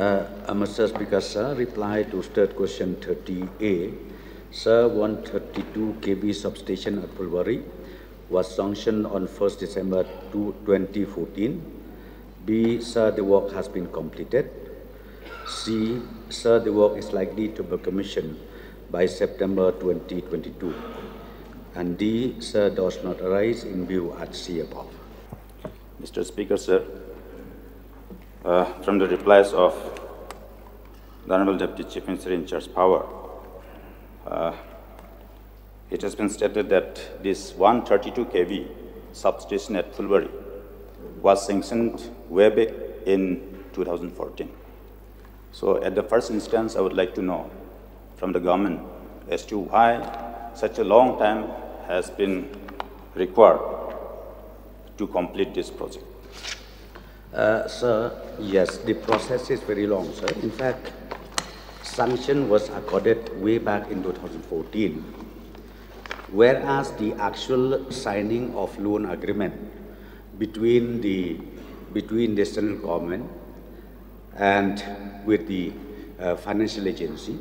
Uh, Mr. Speaker, sir, reply to third question 30A. Sir, 132 kV substation at Phulbari was sanctioned on 1st December 2014. B, sir, the work has been completed. C, sir, the work is likely to be commissioned by September 2022. And D, sir, does not arise in view at C above. Mr. Speaker, sir, uh, from the replies of the Honorable Deputy Chief Minister in charge power, uh, it has been stated that this 132 kV substation at Phulbari was sanctioned way back in 2014. So at the first instance, I would like to know from the government as to why such a long time has been required to complete this project. Uh, sir, yes, the process is very long, sir. In fact, sanction was accorded way back in 2014, whereas the actual signing of loan agreement between the between the central government and with the uh, financial agency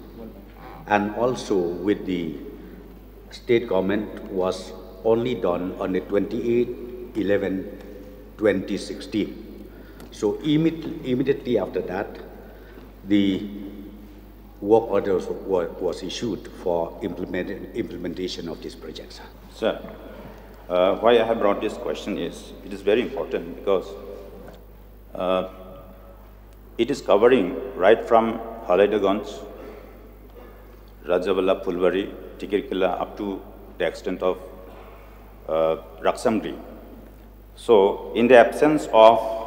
and also with the state government was only done on the 28 11 2016 so immediately, after that the work orders was issued for implement, implementation of this project sir. Uh, why I have brought this question is it is very important because uh, it is covering right from Hallidayganj, Rajabala, Phulbari, Tikrikilla up to the extent of uh, Raksamgri. So, in the absence of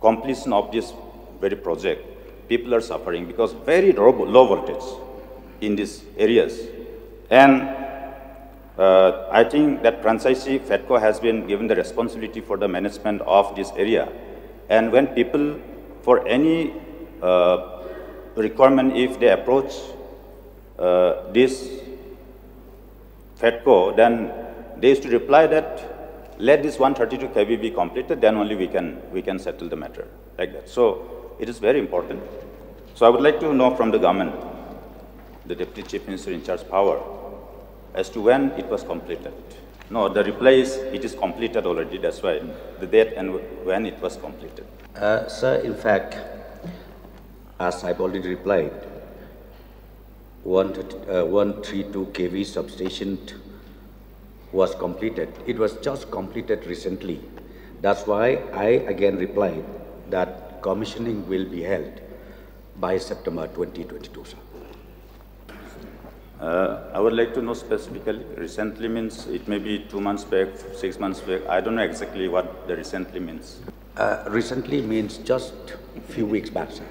completion of this very project, people are suffering because very low, voltage in these areas. And uh, I think that franchisee FEDCO has been given the responsibility for the management of this area. And when people, for any uh, requirement, if they approach uh, this FEDCO, then they used to reply that let this 132 kV be completed, then only we can, we can settle the matter like that. So it is very important. So I would like to know from the government, the Deputy Chief Minister in charge power, as to when it was completed. No, the reply is it is completed already. That's why the date and when it was completed. Uh, sir, in fact, as I've already replied, 132 kV substation was completed. It was just completed recently. That's why I again replied that commissioning will be held by September 2022, sir. Uh, I would like to know specifically, recently means it may be two months back, six months back. I don't know exactly what the recently means. Uh, recently means just a few weeks back, sir.